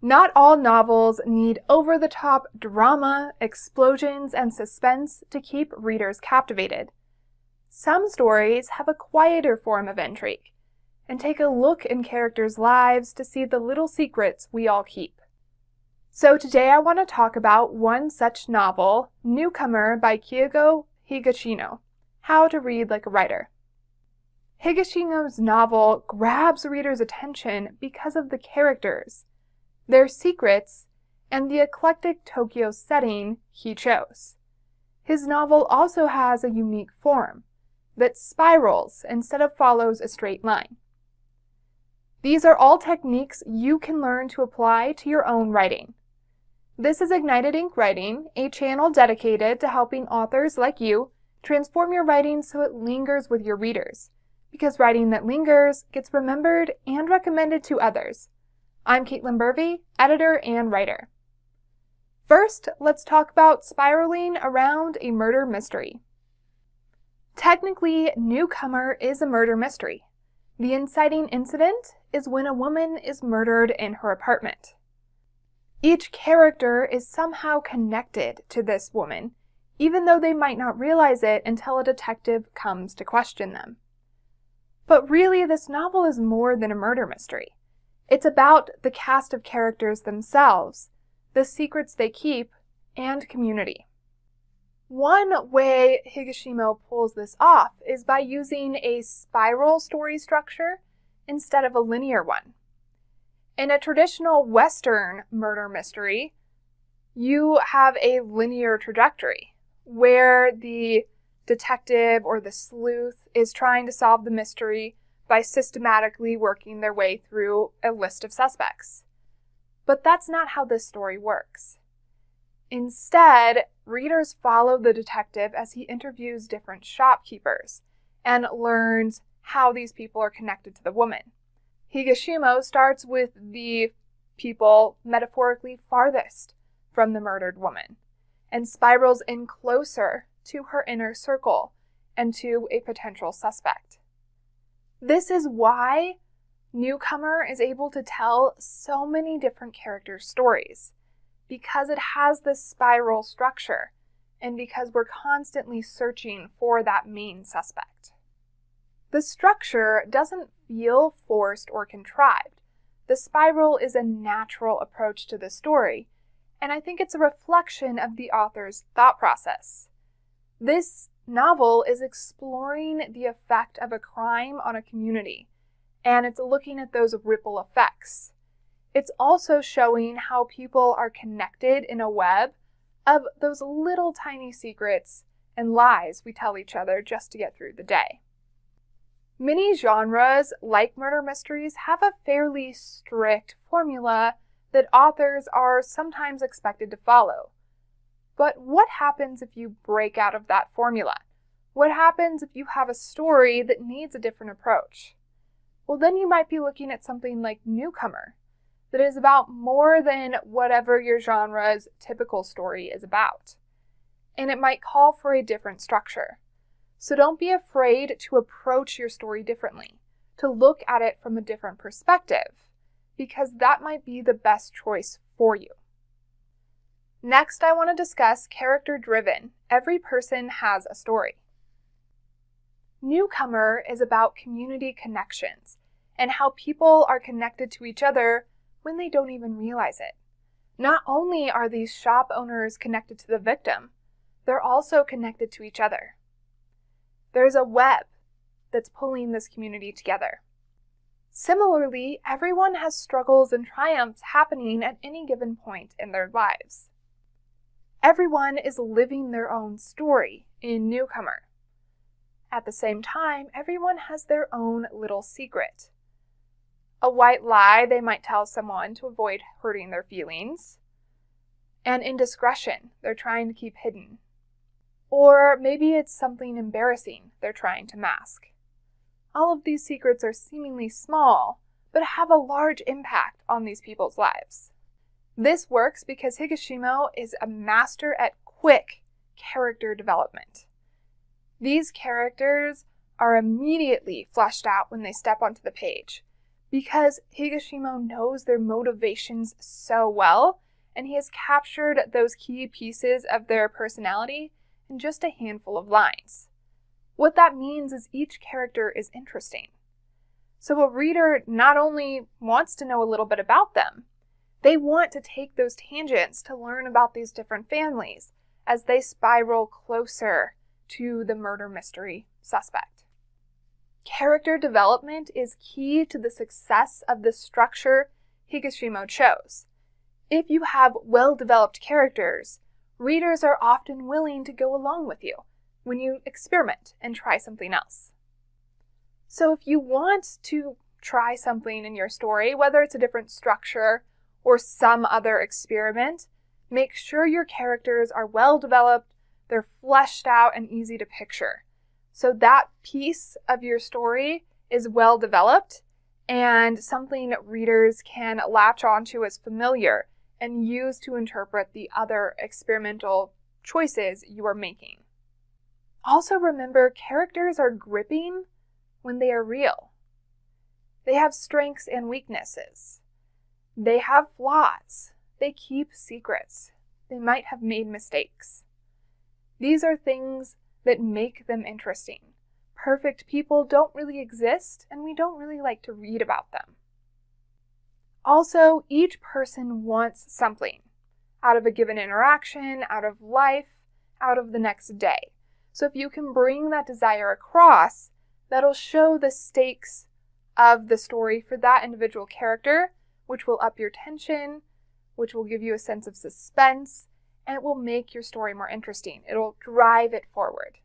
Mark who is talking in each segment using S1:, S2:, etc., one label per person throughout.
S1: Not all novels need over the top drama, explosions, and suspense to keep readers captivated. Some stories have a quieter form of intrigue and take a look in characters' lives to see the little secrets we all keep. So today I want to talk about one such novel, Newcomer by Keigo Higashino, How to Read Like a Writer. Higashino's novel grabs readers' attention because of the characters their secrets, and the eclectic Tokyo setting he chose. His novel also has a unique form that spirals instead of follows a straight line. These are all techniques you can learn to apply to your own writing. This is Ignited Ink Writing, a channel dedicated to helping authors like you transform your writing so it lingers with your readers, because writing that lingers gets remembered and recommended to others. I'm Caitlin Berve, editor and writer. First, let's talk about spiraling around a murder mystery. Technically, Newcomer is a murder mystery. The inciting incident is when a woman is murdered in her apartment. Each character is somehow connected to this woman, even though they might not realize it until a detective comes to question them. But really, this novel is more than a murder mystery. It's about the cast of characters themselves, the secrets they keep, and community. One way Higashino pulls this off is by using a spiral story structure instead of a linear one. In a traditional Western murder mystery, you have a linear trajectory where the detective or the sleuth is trying to solve the mystery by systematically working their way through a list of suspects. But that's not how this story works. Instead, readers follow the detective as he interviews different shopkeepers and learns how these people are connected to the woman. Higashino starts with the people metaphorically farthest from the murdered woman and spirals in closer to her inner circle and to a potential suspect. This is why Newcomer is able to tell so many different character stories because it has this spiral structure and because we're constantly searching for that main suspect. The structure doesn't feel forced or contrived. The spiral is a natural approach to the story, and I think it's a reflection of the author's thought process. This novel is exploring the effect of a crime on a community, and it's looking at those ripple effects. It's also showing how people are connected in a web of those little tiny secrets and lies we tell each other just to get through the day. Many genres, like murder mysteries, have a fairly strict formula that authors are sometimes expected to follow. But what happens if you break out of that formula? What happens if you have a story that needs a different approach? Well, then you might be looking at something like Newcomer, that is about more than whatever your genre's typical story is about. And it might call for a different structure. So don't be afraid to approach your story differently, to look at it from a different perspective, because that might be the best choice for you. Next, I want to discuss character driven. Every person has a story. Newcomer is about community connections and how people are connected to each other when they don't even realize it. Not only are these shop owners connected to the victim, they're also connected to each other. There's a web that's pulling this community together. Similarly, everyone has struggles and triumphs happening at any given point in their lives. Everyone is living their own story in Newcomer. At the same time, everyone has their own little secret. A white lie they might tell someone to avoid hurting their feelings. An indiscretion they're trying to keep hidden. Or maybe it's something embarrassing they're trying to mask. All of these secrets are seemingly small, but have a large impact on these people's lives. This works because Higashino is a master at quick character development. These characters are immediately fleshed out when they step onto the page, because Higashino knows their motivations so well, and he has captured those key pieces of their personality in just a handful of lines. What that means is each character is interesting. So a reader not only wants to know a little bit about them, they want to take those tangents to learn about these different families as they spiral closer to the murder mystery suspect. Character development is key to the success of the structure Higashino chose. If you have well developed characters, readers are often willing to go along with you when you experiment and try something else. So if you want to try something in your story, whether it's a different structure or some other experiment, make sure your characters are well developed, they're fleshed out and easy to picture. So that piece of your story is well developed and something readers can latch onto as familiar and use to interpret the other experimental choices you are making. Also, remember characters are gripping when they are real. They have strengths and weaknesses. They have flaws. They keep secrets. They might have made mistakes. These are things that make them interesting. Perfect people don't really exist, and we don't really like to read about them. Also, each person wants something out of a given interaction, out of life, out of the next day. So if you can bring that desire across, that'll show the stakes of the story for that individual character, which will up your tension, which will give you a sense of suspense, and it will make your story more interesting. It'll drive it forward.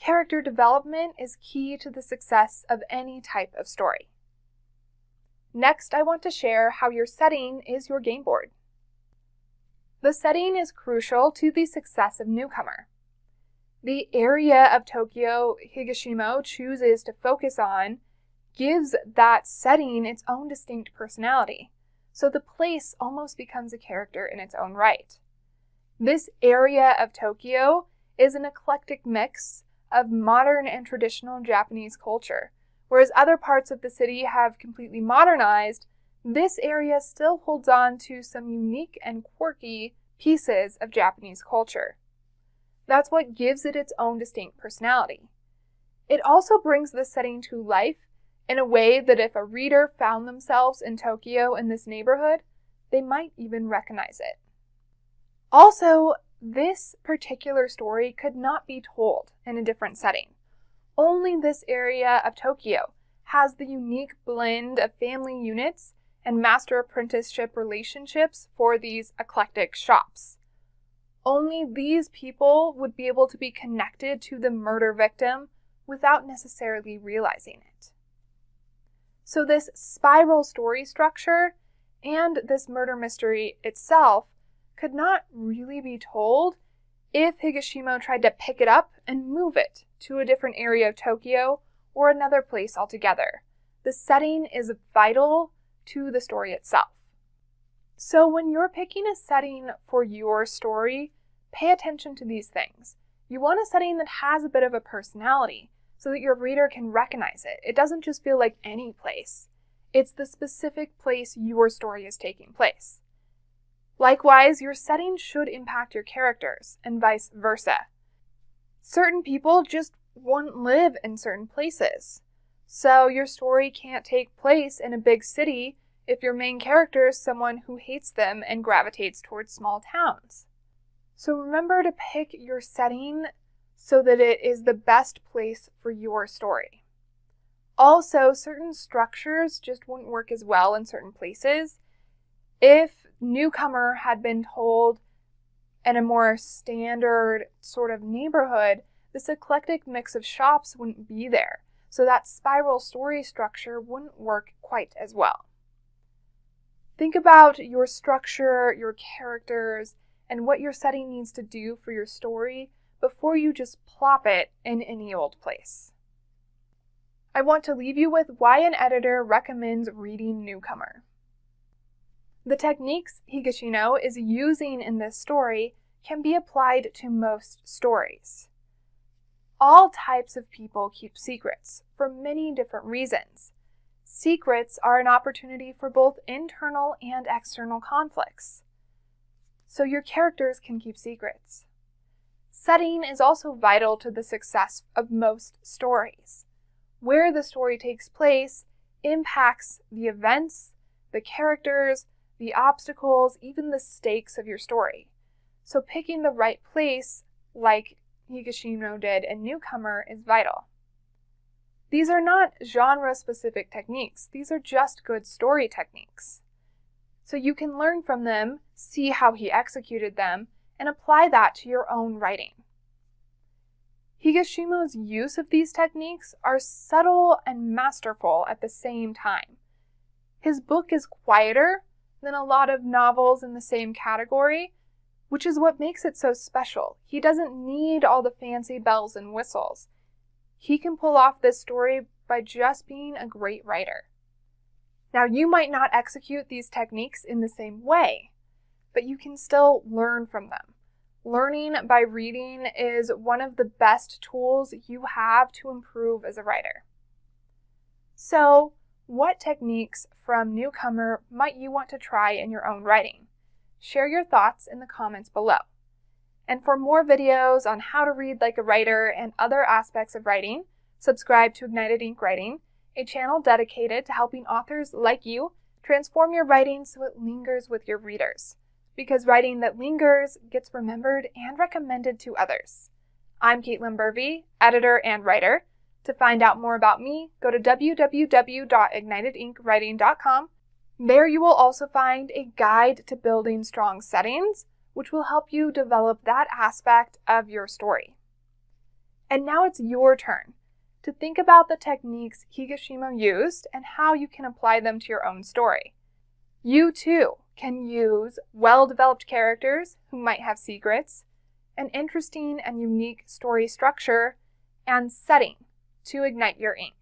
S1: Character development is key to the success of any type of story. Next, I want to share how your setting is your game board. The setting is crucial to the success of Newcomer. The area of Tokyo Higashino chooses to focus on gives that setting its own distinct personality, so the place almost becomes a character in its own right. This area of Tokyo is an eclectic mix of modern and traditional Japanese culture, Whereas other parts of the city have completely modernized, this area still holds on to some unique and quirky pieces of Japanese culture. That's what gives it its own distinct personality. It also brings the setting to life in a way that if a reader found themselves in Tokyo in this neighborhood, they might even recognize it. Also, this particular story could not be told in a different setting. Only this area of Tokyo has the unique blend of family units and master apprenticeship relationships for these eclectic shops. Only these people would be able to be connected to the murder victim without necessarily realizing it. So, this spiral story structure and this murder mystery itself could not really be told if Higashino tried to pick it up and move it to a different area of Tokyo or another place altogether. The setting is vital to the story itself. So, when you're picking a setting for your story, pay attention to these things. You want a setting that has a bit of a personality so that your reader can recognize it. It doesn't just feel like any place, it's the specific place your story is taking place. Likewise, your setting should impact your characters, and vice versa. Certain people just won't live in certain places. So your story can't take place in a big city if your main character is someone who hates them and gravitates towards small towns. So remember to pick your setting so that it is the best place for your story. Also, certain structures just wouldn't work as well in certain places. If newcomer had been told in a more standard sort of neighborhood, this eclectic mix of shops wouldn't be there, so that spiral story structure wouldn't work quite as well. Think about your structure, your characters, and what your setting needs to do for your story before you just plop it in any old place. I want to leave you with why an editor recommends reading Newcomer. The techniques Higashino is using in this story can be applied to most stories. All types of people keep secrets for many different reasons. Secrets are an opportunity for both internal and external conflicts. So your characters can keep secrets. Setting is also vital to the success of most stories. Where the story takes place impacts the events, the characters, the obstacles, even the stakes of your story. So picking the right place, like Higashino did in Newcomer, is vital. These are not genre specific techniques, these are just good story techniques. So you can learn from them, see how he executed them, and apply that to your own writing. Higashino's use of these techniques are subtle and masterful at the same time. His book is quieter than a lot of novels in the same category, which is what makes it so special. He doesn't need all the fancy bells and whistles. He can pull off this story by just being a great writer. Now, you might not execute these techniques in the same way, but you can still learn from them. Learning by reading is one of the best tools you have to improve as a writer. So, what techniques from Newcomer might you want to try in your own writing? Share your thoughts in the comments below. And for more videos on how to read like a writer and other aspects of writing, subscribe to Ignited Ink Writing, a channel dedicated to helping authors like you transform your writing so it lingers with your readers. Because writing that lingers gets remembered and recommended to others. I'm Caitlin Berve, editor and writer. To find out more about me, go to www.ignitedinkwriting.com. There you will also find a guide to building strong settings, which will help you develop that aspect of your story. And now it's your turn to think about the techniques Higashino used and how you can apply them to your own story. You too can use well developed characters who might have secrets, an interesting and unique story structure, and setting to ignite your ink.